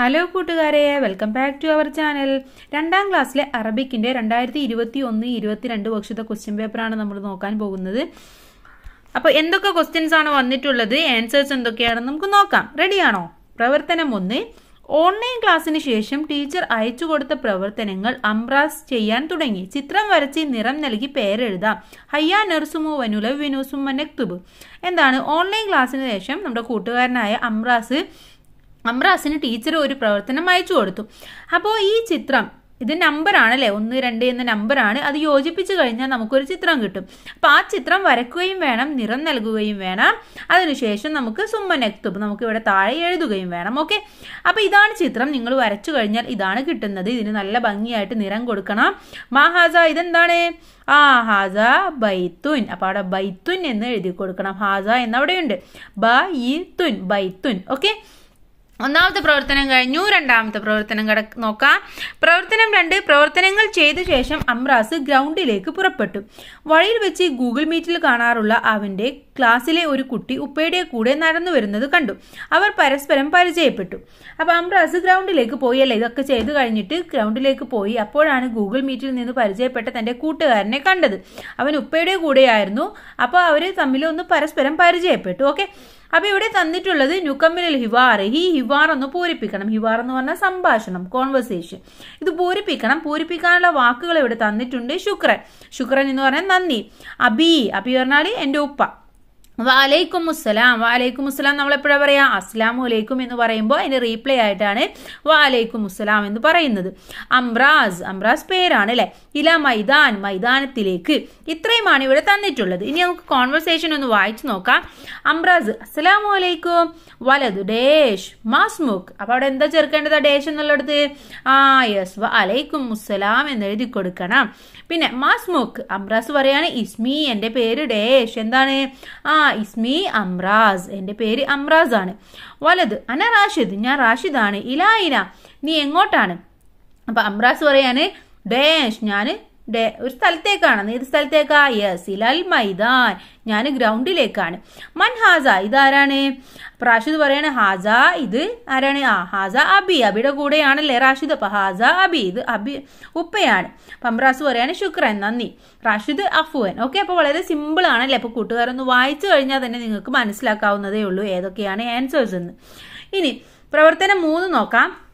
Hello കൂട്ടുകാരെ. Welcome back to our channel രണ്ടാം ക്ലാസ്സിലെ അറബിക്കിന്റെ രണ്ടായിരത്തി ഇരുപത്തി ഒന്ന് ഇരുപത്തിരണ്ട് വർഷത്തെ ക്വസ്റ്റ്യൻ പേപ്പറാണ് നമ്മൾ നോക്കാൻ പോകുന്നത്. അപ്പോൾ എന്തൊക്കെ ക്വസ്റ്റ്യൻസ് ആണ് വന്നിട്ടുള്ളത്? ആൻസേഴ്സ് എന്തൊക്കെയാണെന്ന് നമുക്ക് നോക്കാം. റെഡിയാണോ പ്രവർത്തനം ഒന്ന്. ഓൺലൈൻ ക്ലാസ്സിന് ശേഷം ടീച്ചർ അയച്ചു കൊടുത്ത പ്രവർത്തനങ്ങൾ അംബ്രാസ് ചെയ്യാൻ തുടങ്ങി. ചിത്രം വരച്ച് നിറം നൽകി പേരെഴുതാം. ഹയ്യ നെർസുമോ വനുല നെക്തുബ്. എന്താണ്? ഓൺലൈൻ ക്ലാസ്സിന് ശേഷം നമ്മുടെ കൂട്ടുകാരനായ അംറാസ് അമ്രാസിന് ടീച്ചർ ഒരു പ്രവർത്തനം അയച്ചു കൊടുത്തു. അപ്പോൾ ഈ ചിത്രം ഇത് നമ്പർ ആണല്ലേ? ഒന്ന് രണ്ട് എന്ന നമ്പർ ആണ്. അത് യോജിപ്പിച്ച് കഴിഞ്ഞാൽ നമുക്കൊരു ചിത്രം കിട്ടും. അപ്പോൾ ആ ചിത്രം വരയ്ക്കുകയും വേണം നിറം നൽകുകയും വേണം. അതിനുശേഷം നമുക്ക് സുമ്മനെക്തുബ് നമുക്ക് ഇവിടെ താഴെ എഴുതുകയും വേണം. ഓക്കെ അപ്പോൾ ഇതാണ് ചിത്രം. നിങ്ങൾ വരച്ചു കഴിഞ്ഞാൽ ഇതാണ് കിട്ടുന്നത്. ഇതിന് നല്ല ഭംഗിയായിട്ട് നിറം കൊടുക്കണം. മാഹാസ ഇതെന്താണ്? ആ ഹാസ ബൈത്തുൻ. അപ്പോൾ അവിടെ ബൈത്തുൻ എന്ന് എഴുതി കൊടുക്കണം. ഹാസ എന്നവിടെയുണ്ട്. ബൈത്തുൻ ബൈത്തുൻ. ഓക്കെ ഒന്നാമത്തെ പ്രവർത്തനം കഴിഞ്ഞു രണ്ടാമത്തെ പ്രവർത്തനം കട നോക്കാം. പ്രവർത്തനം രണ്ട് പ്രവർത്തനങ്ങൾ ചെയ്ത ശേഷം അമ്രാസ് ഗ്രൗണ്ടിലേക്ക് പുറപ്പെട്ടു. വഴിയിൽ വെച്ച് ഗൂഗിൾ മീറ്റിൽ കാണാറുള്ള അവന്റെ ക്ലാസ്സിലെ ഒരു കുട്ടി ഉപ്പയുടെ കൂടെ നടന്നു വരുന്നത് കണ്ടു. അവർ പരസ്പരം പരിചയപ്പെട്ടു. അപ്പൊ അമ്രാസ് ഗ്രൗണ്ടിലേക്ക് പോയി അല്ലേ? ഇതൊക്കെ ചെയ്ത് കഴിഞ്ഞിട്ട് ഗ്രൗണ്ടിലേക്ക് പോയി. അപ്പോഴാണ് ഗൂഗിൾ മീറ്റിൽ നിന്ന് പരിചയപ്പെട്ട തന്റെ കൂട്ടുകാരനെ കണ്ടത്. അവൻ ഉപ്പയുടെ കൂടെയായിരുന്നു. അപ്പോൾ അവർ തമ്മിലൊന്ന് പരസ്പരം പരിചയപ്പെട്ടു. ഓക്കെ? അപ്പൊ ഇവിടെ തന്നിട്ടുള്ളത് നുക്കമ്മിൽ ഹിവാർ ഈ ഹിവാർ ഒന്ന് പൂരിപ്പിക്കണം. ഹിവാർ എന്ന് പറഞ്ഞാൽ സംഭാഷണം കോൺവെർസേഷൻ ഇത് പൂരിപ്പിക്കണം. പൂരിപ്പിക്കാനുള്ള വാക്കുകൾ ഇവിടെ തന്നിട്ടുണ്ട് ശുക്രൻ. ശുക്രൻ എന്ന് പറഞ്ഞാൽ നന്ദി. അബി. അബി പറഞ്ഞാൽ എന്റെ ഉപ്പ. വാലൈക്കും അസ്സലാം വാലൈക്കും അസ്സലാം നമ്മൾ എപ്പോഴാണ് പറയാം? അസ്ലാമു അലൈക്കും എന്ന് പറയുമ്പോൾ അതിന്റെ റീപ്ലേ ആയിട്ടാണ് വാലൈക്കും അസ്സലാം എന്ന് പറയുന്നത്. അംറാസ് അംറാസ് പേരാണ് അല്ലേ ഇല മൈതാൻ മൈതാനത്തിലേക്ക് ഇത്രയുമാണ് ഇവിടെ തന്നിട്ടുള്ളത്. ഇനി നമുക്ക് കോൺവെർസേഷൻ ഒന്ന് വായിച്ചു നോക്കാം. അംറാസ് അസ്സലാമു അലൈക്കും. വലതു ഡേഷ് മാസ്മുഖ് അപ്പൊ അവിടെ എന്താ ചേർക്കേണ്ടത്? ഡേഷ് എന്നുള്ളടത്ത്? ആ യെസ്. വലൈക്കും അസ്സലാം എന്ന് എഴുതി കൊടുക്കണം. പിന്നെ മാസ്മുഖ് അംറാസ് പറയാണ് ഇസ്മി എന്റെ പേര് ഡേഷ്. എന്താണ്? ആ ഇസ്മി അമ്രാസ്. എന്റെ പേര് അമ്രാസ് ആണ് വലത് അന റാഷിദ്. ഞാൻ റാഷിദാണ്. ഇലായിന നീ എങ്ങോട്ടാണ്? അപ്പൊ അമ്രാസ് പറയാണ് ഡേഷ് ഞാൻ ഡേ ഒരു സ്ഥലത്തേക്കാണ്. ഏത് സ്ഥലത്തേക്കാ യെസ് ഇലൽ മൈദാൻ. ഞാൻ ഗ്രൗണ്ടിലേക്കാണ്. മൻ ഹാസ ഇതാരാണ്? റാഷിദ് പറയാണ് ഹാസ ഇത് ആരാണ്? ആ ഹാസ അബി. അബിയുടെ കൂടെയാണല്ലേ റാഷിദ്? അപ്പൊ ഹാസ അബി ഇത് അബി ഉപ്പയാണ്. പംറാസ് പറയാണ് ശുക്രൻ നന്ദി. റാഷിദ് അഫുവൻ. ഓക്കെ അപ്പോൾ വളരെ സിമ്പിൾ ആണല്ലേ? അപ്പോൾ കൂട്ടുകാരൊന്ന് വായിച്ചു കഴിഞ്ഞാൽ തന്നെ നിങ്ങൾക്ക് മനസ്സിലാക്കാവുന്നതേ ഉള്ളൂ ഏതൊക്കെയാണ് ആൻസേഴ്സ് എന്ന്. ഇനി പ്രവർത്തനം മൂന്ന് നോക്കാം.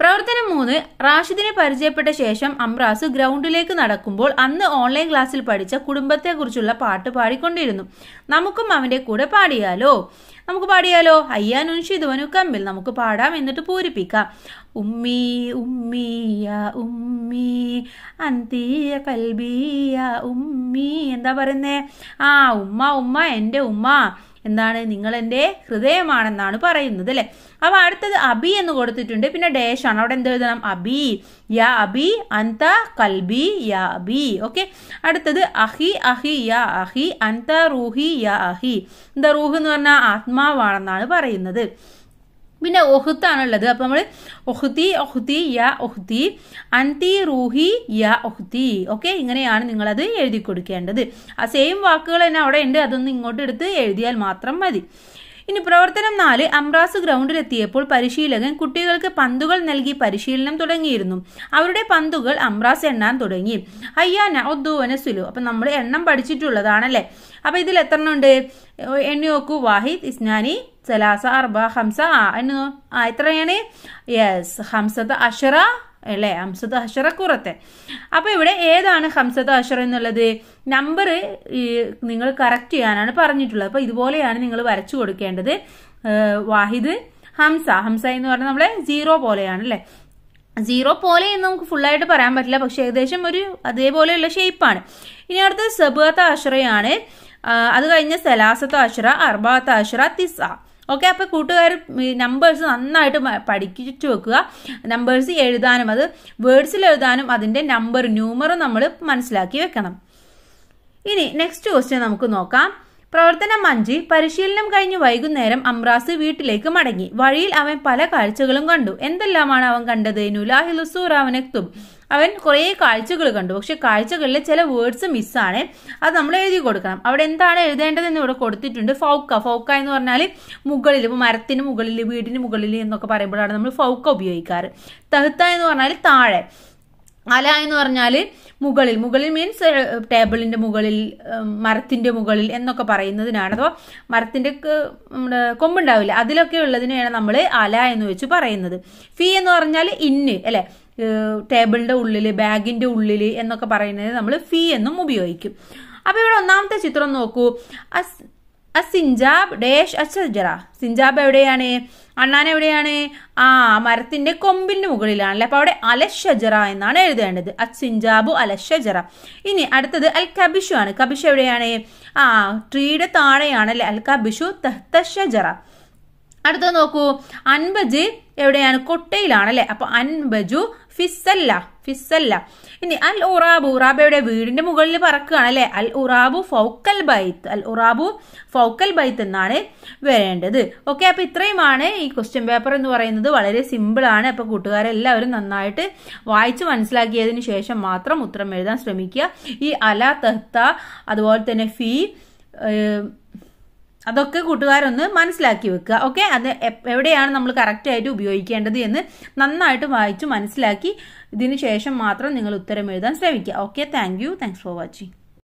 പ്രവർത്തനം മൂന്ന് റാഷിദിനെ പരിചയപ്പെട്ട ശേഷം അംറാസ് ഗ്രൗണ്ടിലേക്ക് നടക്കുമ്പോൾ അന്ന് ഓൺലൈൻ ക്ലാസ്സിൽ പഠിച്ച കുടുംബത്തെക്കുറിച്ചുള്ള പാട്ട് പാടിക്കൊണ്ടിരുന്നു. നമുക്കും അവന്റെ കൂടെ പാടിയാലോ? നമുക്ക് പാടിയാലോ? അയ്യാനുൻഷിതുവനു കമ്പിൽ നമുക്ക് പാടാം എന്നിട്ട് പൂരിപ്പിക്കാം. ഉമ്മി ഉമ്മിയ ഉമ്മി അന്തിയ കൽബിയ ഉമ്മി. എന്താ പറയുന്നേ? ആ ഉമ്മ ഉമ്മ എന്റെ ഉമ്മ. എന്താണ്? നിങ്ങൾ എന്റെ ഹൃദയമാണെന്നാണ് പറയുന്നത് അല്ലേ? അപ്പൊ അടുത്തത് അബി എന്ന് കൊടുത്തിട്ടുണ്ട്. പിന്നെ ഡേഷ് ആണ്. അവിടെ എന്ത് എഴുതണം? അബി. യാ അബി അന്ത കൽബി യാ അബി. ഓക്കെ അടുത്തത് അഹി അഹി യാ അഹി അന്ത റൂഹി യാ അഹി. എന്താ റൂഹ് എന്ന് പറഞ്ഞാൽ ആത്മാവാണെന്നാണ് പറയുന്നത്. പിന്നെ ഒഹുത്താണുള്ളത്. അപ്പൊ നമ്മൾ ഒഹുതി ഒഹുതി യാ ഒഹുതി അൻതി റൂഹി യാ ഒഹുതി. ഓക്കെ? ഇങ്ങനെയാണ് നിങ്ങൾ അത് എഴുതി കൊടുക്കേണ്ടത്. ആ സെയിം വാക്കുകൾ തന്നെ അവിടെ ഉണ്ട്. അതൊന്ന് ഇങ്ങോട്ട് എടുത്ത് എഴുതിയാൽ മാത്രം മതി. ഇനി പ്രവർത്തനം നാല് അംറാസ് ഗ്രൗണ്ടിലെത്തിയപ്പോൾ പരിശീലകൻ കുട്ടികൾക്ക് പന്തുകൾ നൽകി പരിശീലനം തുടങ്ങിയിരുന്നു. അവരുടെ പന്തുകൾ അംറാസ് എണ്ണാൻ തുടങ്ങി. അയ്യാന ഒദ്ദുവന സുലു അപ്പൊ നമ്മൾ എണ്ണം പഠിച്ചിട്ടുള്ളതാണല്ലേ? അപ്പൊ ഇതിൽ എത്ര ഉണ്ട്? വാഹിദ് ഇസ്നാനി സലാസ അർബ ഹംസ ആ എന്ന് ആ എത്രയാണ്? യെസ് ഹംസത്ത് അഷറ അല്ലേ? ഹംസത്ത് അഷറ കുറത്തെ. അപ്പൊ ഇവിടെ ഏതാണ് ഹംസത്ത് അഷറ എന്നുള്ളത്? നമ്പർ നിങ്ങൾ കറക്റ്റ് ചെയ്യാനാണ് പറഞ്ഞിട്ടുള്ളത്. അപ്പൊ ഇതുപോലെയാണ് നിങ്ങൾ വരച്ചു കൊടുക്കേണ്ടത്. വാഹിദ് ഹംസ ഹംസ എന്ന് പറഞ്ഞാൽ നമ്മളെ സീറോ പോലെയാണ് അല്ലേ? സീറോ പോലെ എന്ന് നമുക്ക് ഫുള്ളായിട്ട് പറയാൻ പറ്റില്ല. പക്ഷെ ഏകദേശം ഒരു അതേപോലെയുള്ള ഷേപ്പാണ് ഇനി അടുത്ത് സബുഅത്ത അഷറയാണ് അത് കഴിഞ്ഞ സലാസത്ത് അഷറ അർബാത്ത അഷറ തിസ ഓക്കെ അപ്പോൾ കൂട്ടുകാർ നമ്പേഴ്സ് നന്നായിട്ട് പഠിച്ചു വെക്കുക. നമ്പേഴ്സ് എഴുതാനും അത് വേർഡ്സിൽ എഴുതാനും അതിന്റെ നമ്പർ ന്യൂമറും നമ്മൾ മനസ്സിലാക്കി വെക്കണം. ഇനി നെക്സ്റ്റ് ക്വസ്റ്റ്യൻ നമുക്ക് നോക്കാം. പ്രവർത്തനം അഞ്ച് പരിശീലനം കഴിഞ്ഞ് വൈകുന്നേരം അംറാസ് വീട്ടിലേക്ക് മടങ്ങി. വഴിയിൽ അവൻ പല കാഴ്ചകളും കണ്ടു. എന്തെല്ലാമാണ് അവൻ കണ്ടത്? നുലാഹിലുസൂർ അവനെത്തും അവൻ കുറേ കാഴ്ചകൾ കണ്ടു. പക്ഷെ കാഴ്ചകളിലെ ചില വേർഡ്സ് മിസ്സാണ് അത് നമ്മൾ എഴുതി കൊടുക്കണം. അവിടെ എന്താണ് എഴുതേണ്ടതെന്ന് ഇവിടെ കൊടുത്തിട്ടുണ്ട്. ഫൗക്ക. ഫൗക്ക എന്ന് പറഞ്ഞാൽ മുകളിൽ ഇപ്പോൾ മരത്തിന് മുകളിൽ വീടിന് മുകളിൽ എന്നൊക്കെ പറയുമ്പോഴാണ് നമ്മൾ ഫൗക്ക ഉപയോഗിക്കാറ്. തഹത്ത എന്ന് പറഞ്ഞാൽ താഴെ. അല എന്ന് പറഞ്ഞാൽ മുകളിൽ. മുകളിൽ മീൻസ് ടേബിളിന്റെ മുകളിൽ മരത്തിന്റെ മുകളിൽ എന്നൊക്കെ പറയുന്നതിനാണ്. അഥവാ മരത്തിന്റെ നമ്മുടെ കൊമ്പുണ്ടാവില്ല? അതിലൊക്കെ ഉള്ളതിനെയാണ് നമ്മൾ അല എന്ന് വെച്ച് പറയുന്നത്. ഫീ എന്ന് പറഞ്ഞാൽ ഇന്ന് അല്ലേ? ടേബിളിന്റെ ഉള്ളിൽ ബാഗിന്റെ ഉള്ളിൽ എന്നൊക്കെ പറയുന്നത് നമ്മൾ ഫീ എന്നും ഉപയോഗിക്കും. അപ്പോൾ ഇവിടെ ഒന്നാമത്തെ ചിത്രം നോക്കൂ. സിഞ്ചാബ് ഡേഷ് അച്ചജറ സിഞ്ചാബ് എവിടെയാണ്? അണ്ണാൻ എവിടെയാണ്? ആ മരത്തിന്റെ കൊമ്പിന്റെ മുകളിലാണ്. മുകളിലാണല്ലേ അപ്പൊ അവിടെ അലഷജറ എന്നാണ് എഴുതേണ്ടത്. അസിഞ്ചാബു അലഷജറ. ഇനി അടുത്തത് അൽ കബിഷു ആണ്. കബിഷു എവിടെയാണ്? ആ ട്രീയുടെ താഴെയാണ്. അല്ലെ? അൽ കബിഷു തഹ്തഷജറ. അടുത്തത് നോക്കൂ. അൻബജ് എവിടെയാണ്? കൊട്ടയിലാണ് അല്ലെ അപ്പൊ അൻബജു ഫിസ്സല്ല ഫിസ്സല്ല ഇനി അൽ ഉറാബു ഉറാബയുടെ വീടിന്റെ മുകളിൽ പറക്കുകയാണ് അല്ലെ അൽ ഉറാബു ഫൗക്കൽ ബൈത്ത് അൽ ഉറാബു ഫൗക്കൽ ബൈത്ത് എന്നാണ് വരേണ്ടത്. ഓക്കെ അപ്പൊ ഇത്രയുമാണ് ഈ ക്വസ്റ്റ്യൻ പേപ്പർ എന്ന് പറയുന്നത്. വളരെ സിമ്പിൾ ആണ്. അപ്പൊ കൂട്ടുകാരെല്ലാവരും നന്നായിട്ട് വായിച്ച് മനസ്സിലാക്കിയതിന് ശേഷം മാത്രം ഉത്തരം എഴുതാൻ ശ്രമിക്കുക. ഈ അല തഹ്ത അതുപോലെ തന്നെ ഫീ അതൊക്കെ കൂട്ടുകാരൊന്ന് മനസ്സിലാക്കി വെക്കുക. ഓക്കെ അത് എവിടെയാണ് നമ്മൾ കറക്റ്റ് ആയിട്ട് ഉപയോഗിക്കേണ്ടത് എന്ന് നന്നായിട്ട് വായിച്ചു മനസ്സിലാക്കി ഇതിന് ശേഷം മാത്രം നിങ്ങൾ ഉത്തരം എഴുതാൻ ശ്രമിക്കുക. Okay thank you thanks for watching